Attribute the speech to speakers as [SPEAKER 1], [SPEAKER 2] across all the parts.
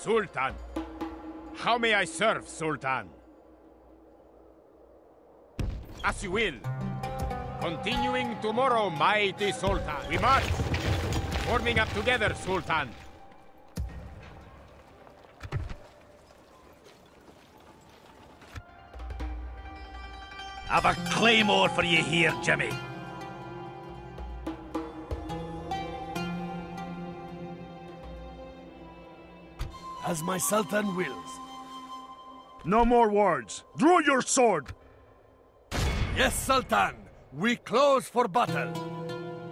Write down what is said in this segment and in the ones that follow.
[SPEAKER 1] Sultan. How may I serve, Sultan? As you will. Continuing tomorrow, mighty Sultan. We march! Forming up together, Sultan.
[SPEAKER 2] Have a claymore for you here, Jimmy.
[SPEAKER 3] As my Sultan wills.
[SPEAKER 4] No more words. Draw your sword.
[SPEAKER 3] Yes, Sultan. We close for battle.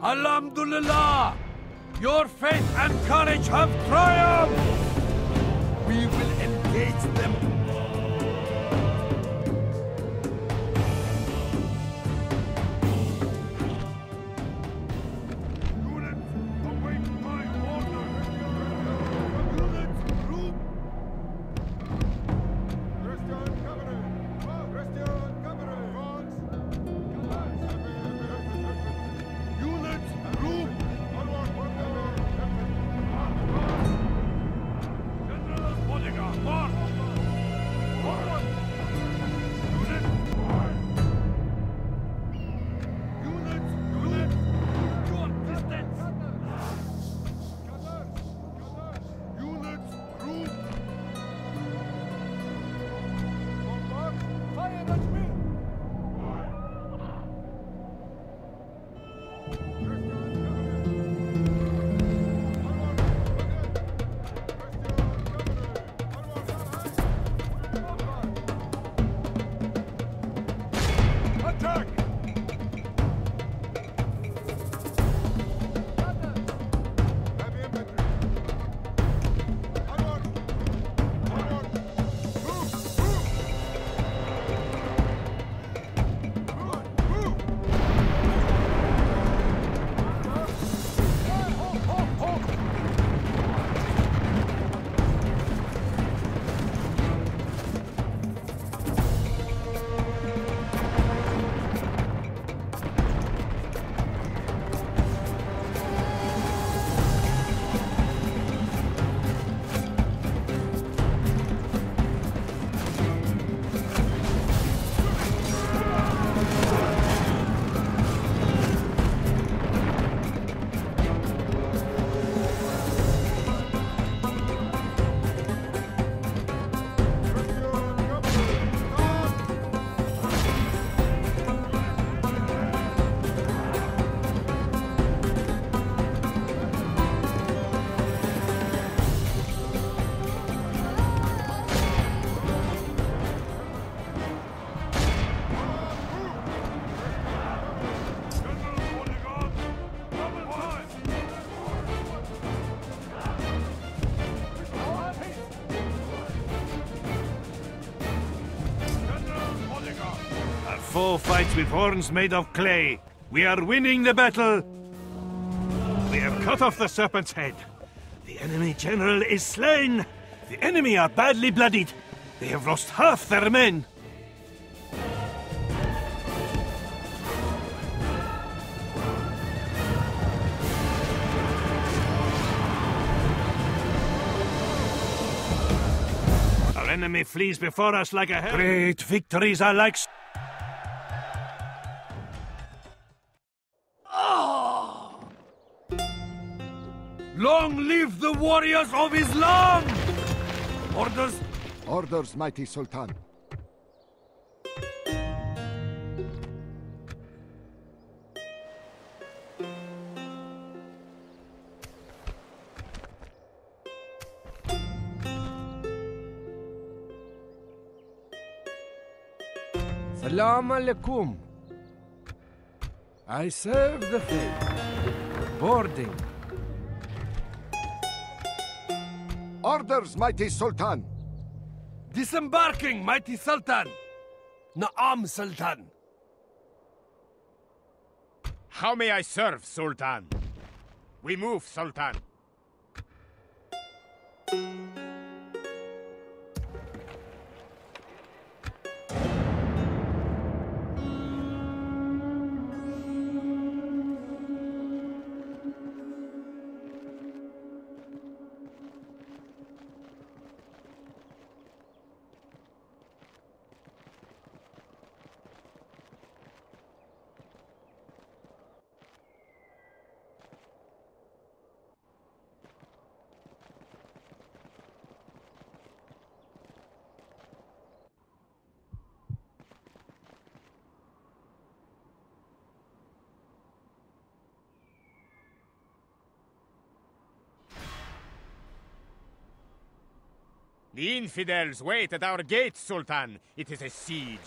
[SPEAKER 3] Alhamdulillah! Your faith and courage have triumphed! We will engage them.
[SPEAKER 2] Fights with horns made of clay. We are winning the battle. We have cut off the serpent's head. The enemy general is slain. The enemy are badly bloodied. They have lost half their men. Our enemy flees before us like a. Great victories are like
[SPEAKER 3] warriors of Islam! Orders
[SPEAKER 5] Orders, mighty Sultan.
[SPEAKER 3] Salam alaikum. I serve the faith. Boarding.
[SPEAKER 5] Orders, mighty Sultan.
[SPEAKER 3] Disembarking, mighty Sultan. Naam, Sultan.
[SPEAKER 1] How may I serve, Sultan? We move, Sultan. The infidels wait at our gates, Sultan. It is a siege.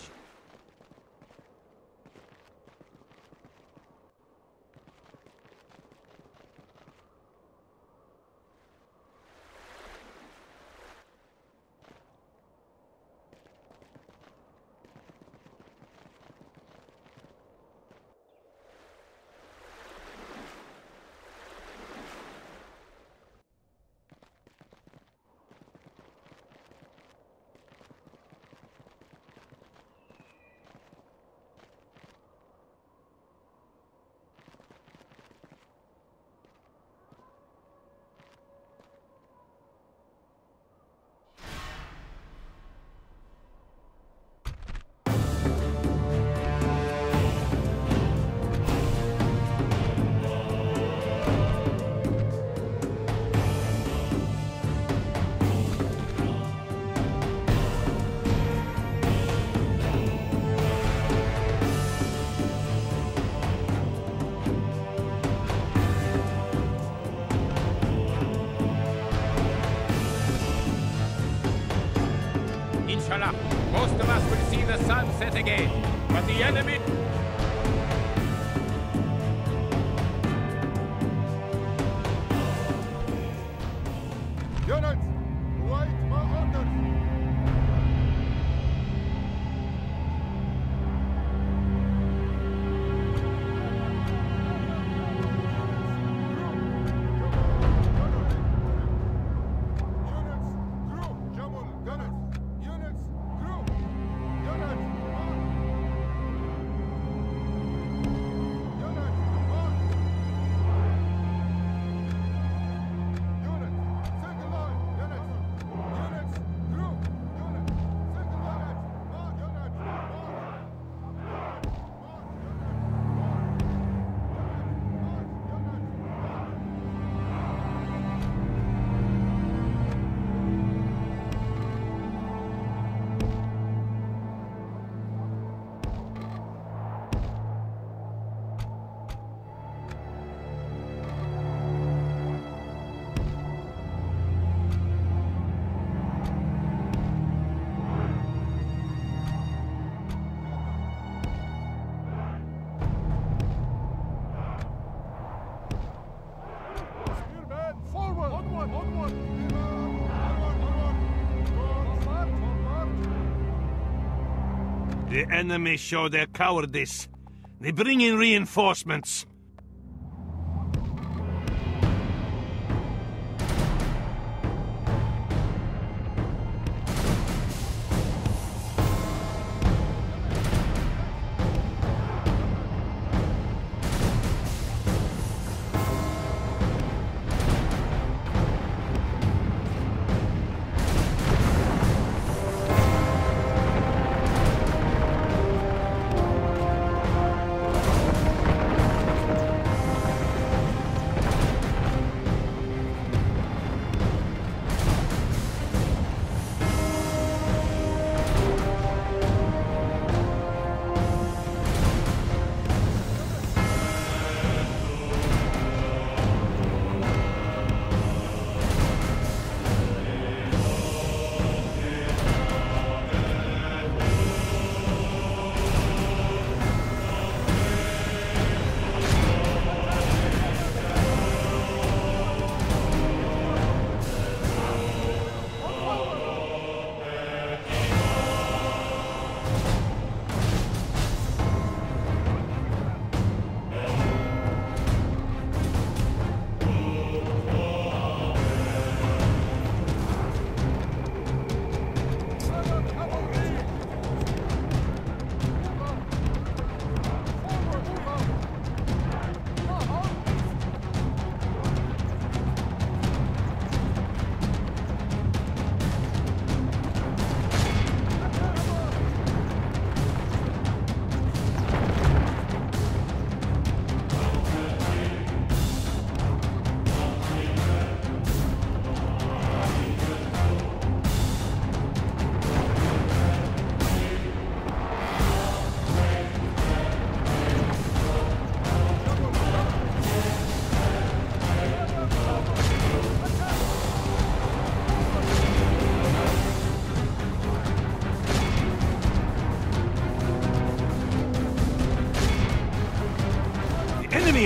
[SPEAKER 1] The enemy
[SPEAKER 2] show their cowardice. They bring in reinforcements.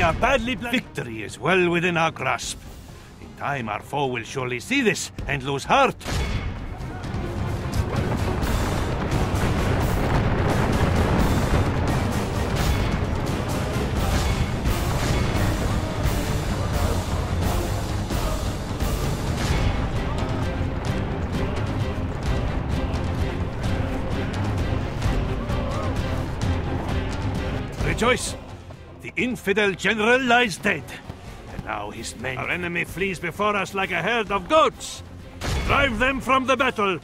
[SPEAKER 2] Are badly pla- Victory is well within our grasp. In time, our foe will surely see this and lose heart. Rejoice! The infidel general lies dead. And now his men. Our enemy flees before us like a herd of goats. Drive them from the battle.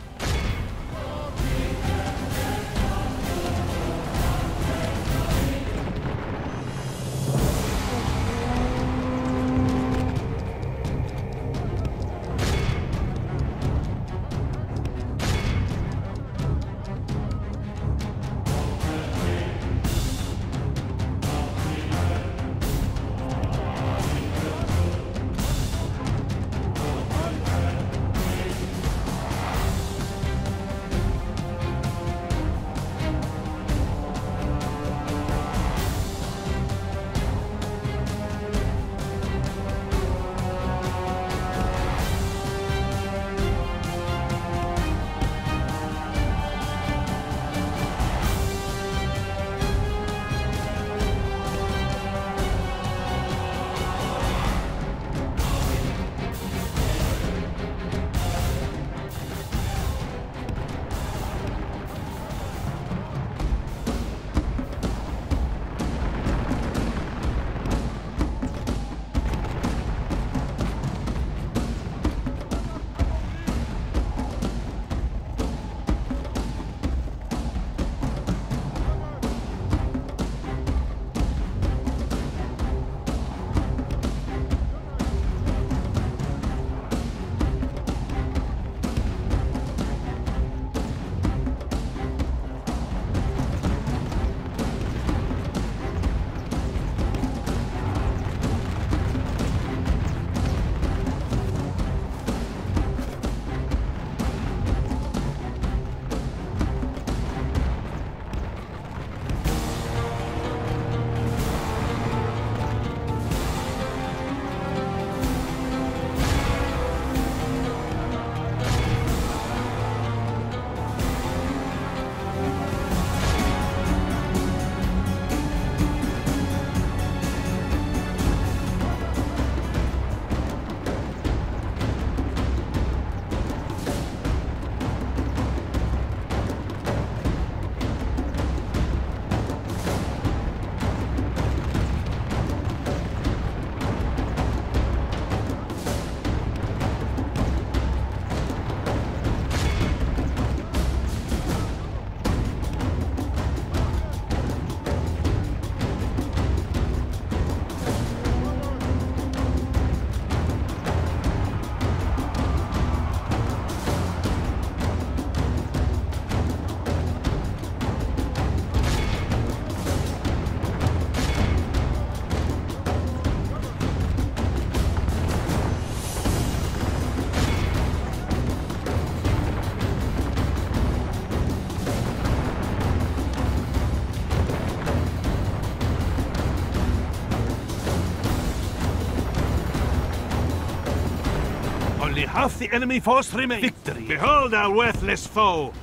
[SPEAKER 2] Half the enemy force remains. Victory. Behold our worthless foe.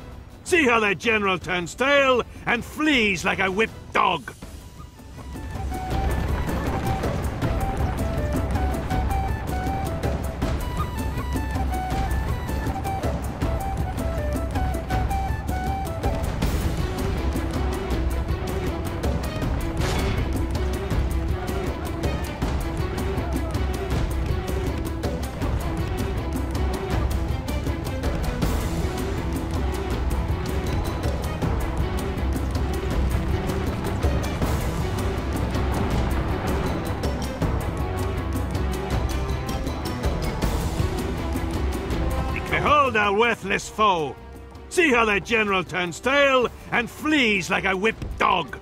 [SPEAKER 2] See how their general turns tail and flees like a whipped dog. Our worthless foe. See how their general turns tail and flees like a whipped dog.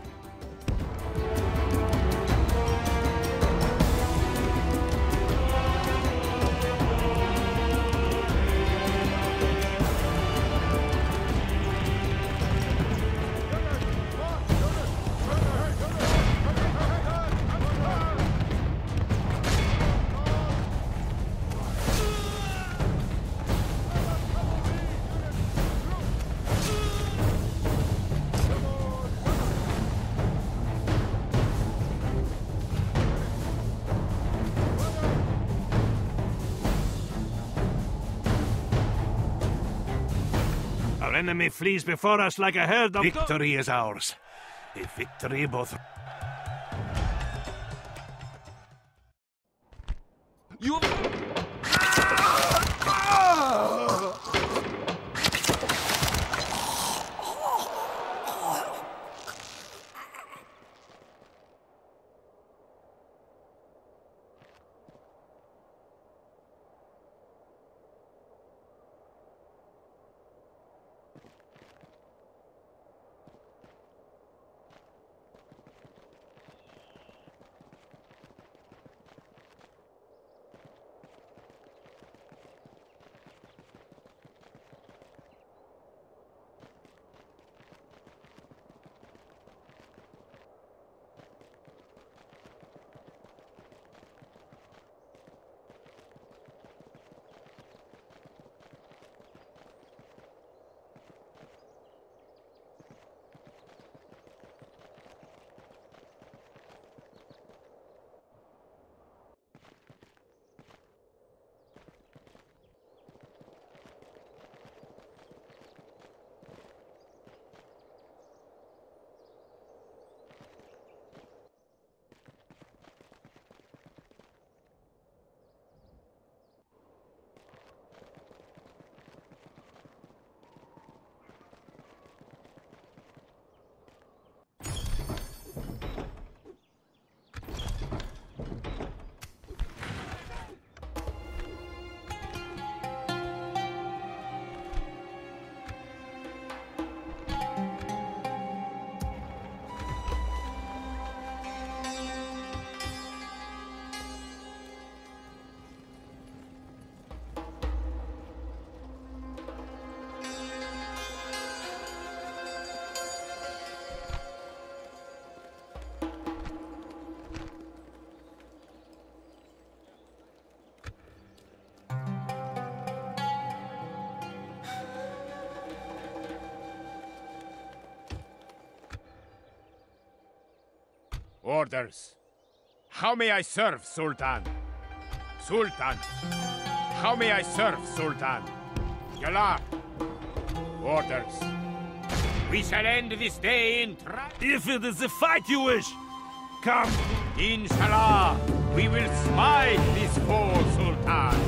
[SPEAKER 2] Our enemy flees before us like a herd of... Victory is ours. A victory both...
[SPEAKER 1] Orders. How may I serve, Sultan? Sultan. How may I serve, Sultan? Yalar. Orders. We shall end this day in tri-
[SPEAKER 2] If it is a fight you wish, come.
[SPEAKER 1] Inshallah, we will smite this foe, Sultan.